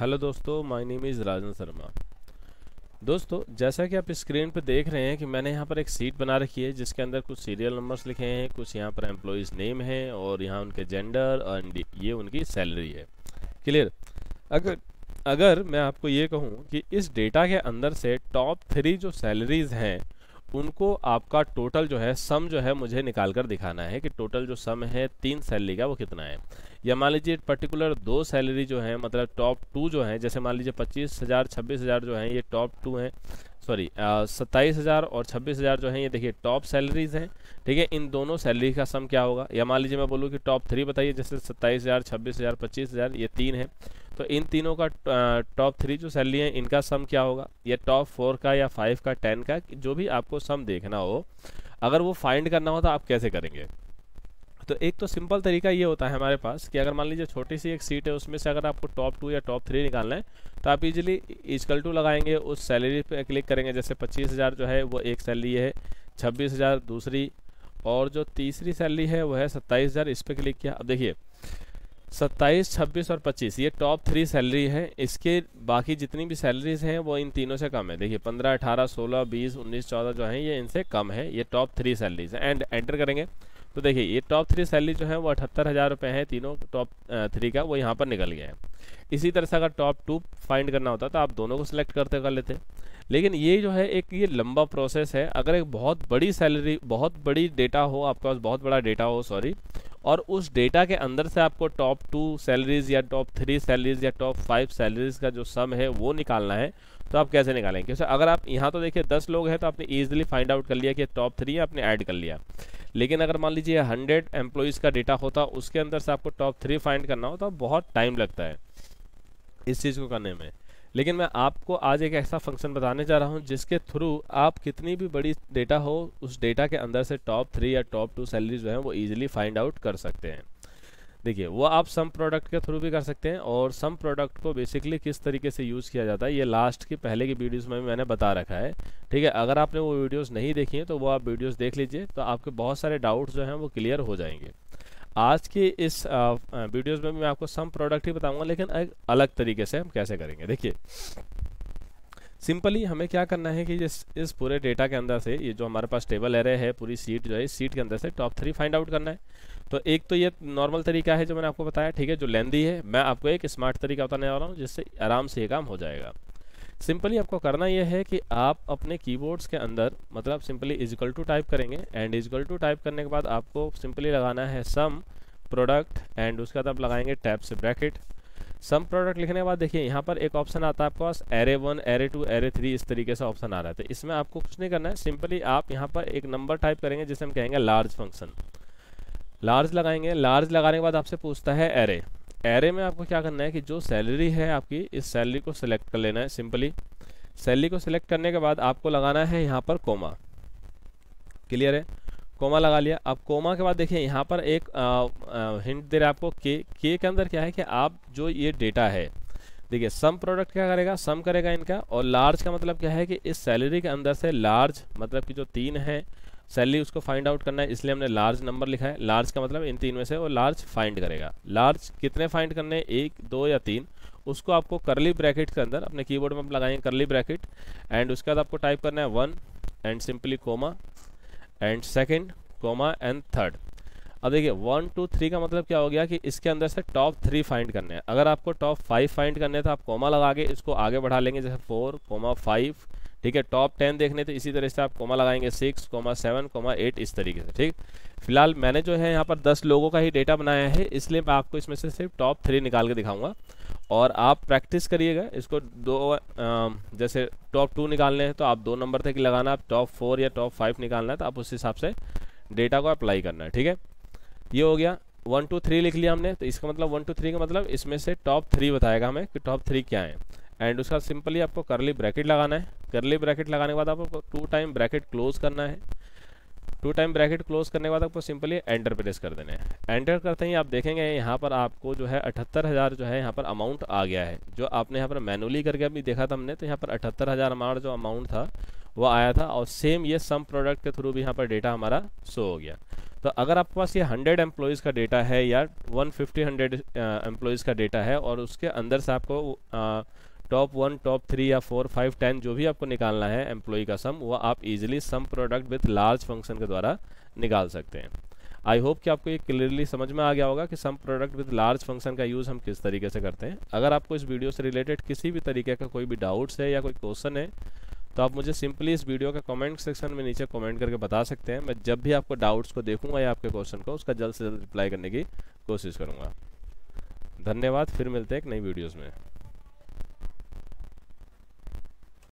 Hello दोस्तों my name is Rajan Sharma. दोस्तों, जैसा कि आप स्क्रीन पर देख रहे हैं कि मैंने यहाँ पर एक सीट बना रखी है, जिसके अंदर कुछ सीरियल नंबर्स लिखे हैं, कुछ यहाँ पर एम्प्लॉयज़ नेम है, और यहाँ उनके जेंडर और ये उनकी सैलरी है। क्लियर अगर अगर मैं आपको ये कहूँ कि इस डेटा के अंदर से टॉप थ्री जो सैलरीज़ हैं उनको आपका टोटल जो है सम जो है, मुझे निकाल कर दिखाना है कि टोटल जो सम है, तीन सैलरी का वो कितना है। या मान लीजिए पर्टिकुलर दो सैलरी जो है मतलब टॉप टू जो है, जैसे मान लीजिए पच्चीस हज़ार, छब्बीस हज़ार जो है, ये टॉप टू हैं। सॉरी सत्ताईस हज़ार और छब्बीस हज़ार जो है, ये देखिए टॉप सैलरीज हैं। ठीक है, इन दोनों सैलरी का सम क्या होगा? या मान लीजिए मैं बोलूँ कि टॉप थ्री बताइए, जैसे सत्ताईस हज़ार, छब्बीस हज़ार, पच्चीस हज़ार, ये तीन है। तो इन तीनों का टॉप थ्री जो सैलरी है, इनका सम क्या होगा? या टॉप फोर का या फाइव का टेन का, जो भी आपको सम देखना हो, अगर वो फाइंड करना हो तो आप कैसे करेंगे? तो एक तो सिंपल तरीका ये होता है हमारे पास कि अगर मान लीजिए छोटी सी एक सीट है, उसमें से अगर आपको टॉप टू या टॉप थ्री निकालना है तो आप इजीली इजकल टू लगाएँगे, उस सैलरी पे क्लिक करेंगे, जैसे पच्चीस हज़ार जो है, वो एक सैलरी है, छब्बीस हज़ार दूसरी, और जो तीसरी सैलरी है, वो है सत्ताईस हज़ार, इस पर क्लिक किया। अब देखिए सत्ताईस, छब्बीस और पच्चीस, ये टॉप थ्री सैलरी है। इसके बाकी जितनी भी सैलरीज हैं, वो इन तीनों से कम है। देखिए, पंद्रह, अठारह, सोलह, बीस, उन्नीस, चौदह जो है, ये इनसे कम है। ये टॉप थ्री सैलरीज है। एंड एंटर करेंगे। तो देखिए, ये टॉप थ्री सैलरी जो है, वो अठहत्तर हज़ार रुपये है। तीनों टॉप थ्री का वो यहाँ पर निकल गया है। इसी तरह से अगर टॉप टू फाइंड करना होता तो आप दोनों को सिलेक्ट करते, कर लेते। लेकिन ये जो है, एक ये लंबा प्रोसेस है। अगर एक बहुत बड़ी सैलरी बहुत बड़ी डेटा हो, आपके पास बहुत बड़ा डेटा हो सॉरी और उस डेटा के अंदर से आपको टॉप टू सैलरीज या टॉप थ्री सैलरीज या टॉप फाइव सैलरीज का जो सम है, वो निकालना है। तो आप कैसे निकालेंगे? क्योंकि अगर आप यहाँ तो देखिए दस लोग हैं तो आपने ईजिली फाइंड आउट कर लिया कि टॉप थ्री आपने ऐड कर लिया। लेकिन अगर मान लीजिए हंड्रेड एम्प्लॉयज़ का डेटा होता, उसके अंदर से आपको टॉप थ्री फाइंड करना हो तो बहुत टाइम लगता है। इस चीज़ को करने में। लेकिन मैं आपको आज एक ऐसा फ़ंक्शन बताने जा रहा हूँ, जिसके थ्रू आप कितनी भी बड़ी डेटा हो, उस डेटा के अंदर से टॉप थ्री या टॉप टू सैलरी जो है, वो ईजिली फाइंड आउट कर सकते हैं। देखिए, वो आप सम प्रोडक्ट के थ्रू भी कर सकते हैं और सम प्रोडक्ट को बेसिकली किस तरीके से यूज़ किया जाता है, ये लास्ट की पहले की वीडियोस में मैंने बता रखा है। ठीक है, अगर आपने वो वीडियोस नहीं देखी हैं तो वो आप वीडियोस देख लीजिए तो आपके बहुत सारे डाउट्स जो हैं, वो क्लियर हो जाएँगे। आज की इस वीडियोस में मैं आपको सम प्रोडक्ट ही बताऊँगा, लेकिन एक अलग तरीके से हम कैसे करेंगे। देखिए, सिंपली हमें क्या करना है कि इस इस पूरे डेटा के अंदर से, ये जो हमारे पास टेबल एरे है, पूरी सीट जो है सीट के अंदर से टॉप थ्री फाइंड आउट करना है। तो एक तो ये नॉर्मल तरीका है जो मैंने आपको बताया, ठीक है, जो लेंदी है, मैं आपको एक स्मार्ट तरीका बताने वाला हूँ, जिससे आराम से ये काम हो जाएगा। सिंपली आपको करना यह है कि आप अपने कीबोर्ड्स के अंदर मतलब सिंपली इजिकल टू टाइप करेंगे एंड इजिकल टू टाइप करने के बाद आपको सिंपली लगाना है सम प्रोडक्ट एंड उसके बाद आप लगाएँगे टैप से ब्रैकेट सम प्रोडक्ट लिखने के बाद देखिए, यहाँ पर एक ऑप्शन आता है आपके पास array one array two array three इस तरीके से ऑप्शन आ रहा है। तो इसमें आपको कुछ नहीं करना है, सिंपली आप यहाँ पर एक नंबर टाइप करेंगे, जिसे हम कहेंगे लार्ज फ़ंक्शन लार्ज लगाएँगे लार्ज लगाने के बाद आपसे पूछता है एरे एरे में आपको क्या करना है कि जो सैलरी है आपकी इस सैलरी को सिलेक्ट कर लेना है सिंपली सैलरी को सिलेक्ट करने के बाद आपको लगाना है यहाँ पर कोमा क्लियर है? कोमा लगा लिया। अब कोमा के बाद देखिए यहाँ पर एक आ, आ, हिंट दे रहा है आपको के के के अंदर क्या है कि आप जो ये डेटा है देखिए सम प्रोडक्ट क्या करेगा? सम करेगा इनका। और लार्ज का मतलब क्या है कि इस सैलरी के अंदर से लार्ज मतलब कि जो तीन है सैलरी उसको फाइंड आउट करना है, इसलिए हमने लार्ज नंबर लिखा है। लार्ज का मतलब इन तीन में से वो लार्ज फाइंड करेगा। लार्ज कितने फाइंड करने? एक, दो या तीन। उसको आपको करली ब्रैकेट के अंदर, अपने कीबोर्ड में आप लगाएँगे करली ब्रैकेट एंड उसके बाद आपको टाइप करना है one and simply comma and second comma and third अब देखिए वन टू थ्री का मतलब क्या हो गया कि इसके अंदर से टॉप थ्री फाइंड करने हैं। अगर आपको टॉप फाइव फाइंड करने हैं तो आप कोमा लगा के इसको आगे बढ़ा लेंगे, जैसे फोर कोमा फाइव ठीक है टॉप टेन देखने तो इसी तरह से आप कोमा लगाएँगे six comma seven comma eight इस तरीके से, ठीक? फ़िलहाल मैंने जो है यहाँ पर दस लोगों का ही डेटा बनाया है, इसलिए मैं आपको इसमें से सिर्फ़ टॉप थ्री निकाल के दिखाऊँगा। और आप प्रैक्टिस करिएगा, इसको दो जैसे टॉप टू निकालने हैं तो आप दो नंबर तक लगाना, आप टॉप फोर या टॉप फाइव निकालना है तो आप उस हिसाब से डेटा को अप्लाई करना है, ठीक है? ये हो गया वन टू थ्री लिख लिया हमने तो इसका मतलब वन टू थ्री का मतलब इसमें से टॉप थ्री बताएगा हमें कि टॉप थ्री क्या है। एंड उसका सिंपली आपको करली ब्रैकेट लगाना है। करली ब्रैकेट लगाने के बाद आपको टू टाइम ब्रैकेट क्लोज करना है। टू टाइम ब्रैकेट क्लोज करने के बाद आपको सिंपली एंटर प्रेस कर देना है। एंटर करते ही आप देखेंगे यहाँ पर आपको जो है अठहत्तर हज़ार जो है यहाँ पर अमाउंट आ गया है। जो आपने यहाँ पर मैनुअली करके अभी देखा था हमने तो यहाँ पर अठहत्तर हज़ार अमाउंट जो अमाउंट था, वो आया था और सेम ये सम प्रोडक्ट के थ्रू भी यहाँ पर डेटा हमारा शो हो गया। तो अगर आपके पास ये हंड्रेड एम्प्लॉयज़ का डेटा है या वन फिफ्टी हंड्रेड एम्प्लॉयज़ का डेटा है और उसके अंदर से आपको टॉप वन टॉप थ्री या फोर फाइव टेन जो भी आपको निकालना है एम्प्लॉय का सम वो आप easily sum product with large function के द्वारा निकाल सकते हैं। आई होप कि आपको ये क्लियरली समझ में आ गया होगा कि sum product with large function का यूज़ हम किस तरीके से करते हैं। अगर आपको इस वीडियो से रिलेटेड किसी भी तरीके का कोई भी डाउट्स है या कोई क्वेश्चन है तो आप मुझे सिंपली इस वीडियो का कमेंट सेक्शन में नीचे कमेंट करके बता सकते हैं। मैं जब भी आपको डाउट्स को देखूँगा या आपके क्वेश्चन को, उसका जल्द से जल्द रिप्लाई करने की कोशिश करूँगा। धन्यवाद, फिर मिलते हैं एक नई वीडियोज़ में।